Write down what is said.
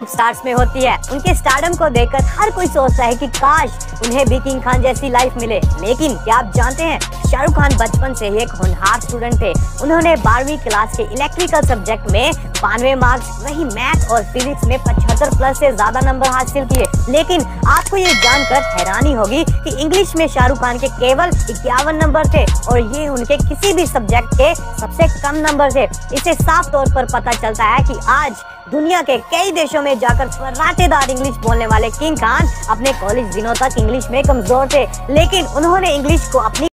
Stars में होती है। उनके स्टार्डम को देखकर हर कोई सोचता है कि काश उन्हें भी किंग खान जैसी लाइफ मिले। लेकिन क्या आप जानते हैं शाहरुख खान बचपन से ही एक होनहार स्टूडेंट थे। उन्होंने बारहवीं क्लास के इलेक्ट्रिकल सब्जेक्ट में बानवे मार्क्स वही मैथ और फिजिक्स में पचहत्तर प्लस से ज़्यादा नंबर हासिल किए। लेकिन आपको ये जानकर हैरानी होगी कि इंग्लिश में शाहरुख खान के केवल इक्यावन नंबर थे और ये उनके किसी भी सब्जेक्ट के सबसे कम नंबर थे। इसे साफ़ तौर पर पता चलता है कि आज दुनिया के कई देशों में जाकर फर्राटेदार इंग्लिश बोलने वाले किंग खान अपने कॉलेज दिनों तक इंग्लिश में कमज़ोर थे। लेकिन उन्होंने इंग्लिश को अपनी